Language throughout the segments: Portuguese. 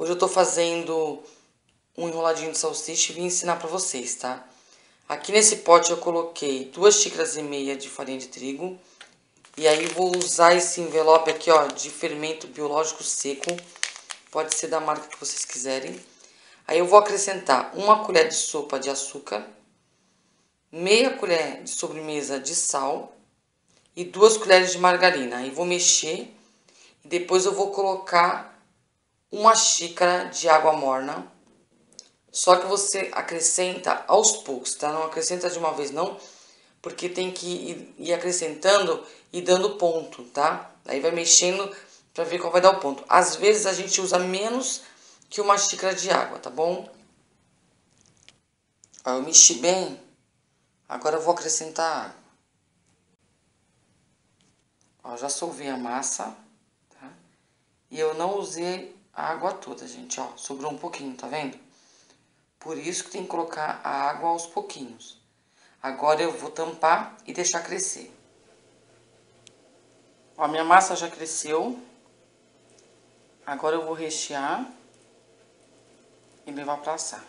Hoje eu tô fazendo um enroladinho de salsicha e vim ensinar pra vocês, tá? Aqui nesse pote eu coloquei duas xícaras e meia de farinha de trigo. E aí vou usar esse envelope aqui, ó, de fermento biológico seco. Pode ser da marca que vocês quiserem. Aí eu vou acrescentar uma colher de sopa de açúcar, meia colher de sobremesa de sal e duas colheres de margarina. Aí vou mexer e depois eu vou colocar uma xícara de água morna. Só que você acrescenta aos poucos, tá? Não acrescenta de uma vez não, porque tem que ir, acrescentando e dando ponto, tá? Aí vai mexendo para ver qual vai dar o ponto. Às vezes a gente usa menos que uma xícara de água, tá bom? Eu mexi bem, agora eu vou acrescentar água. Ó, já solvei a massa, tá? E eu não usei a água toda, gente, ó. Sobrou um pouquinho, tá vendo? Por isso que tem que colocar a água aos pouquinhos. Agora eu vou tampar e deixar crescer. Ó, minha massa já cresceu. Agora eu vou rechear e levar para assar.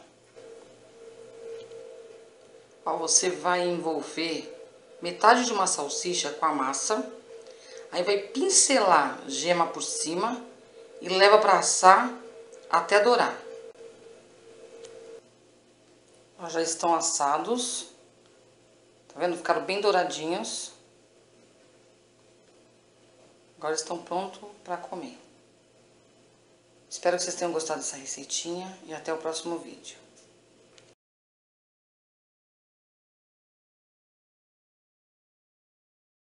Ó, você vai envolver metade de uma salsicha com a massa. Aí vai pincelar gema por cima e leva para assar até dourar. Já estão assados. Tá vendo? Ficaram bem douradinhos. Agora estão prontos para comer. Espero que vocês tenham gostado dessa receitinha e até o próximo vídeo.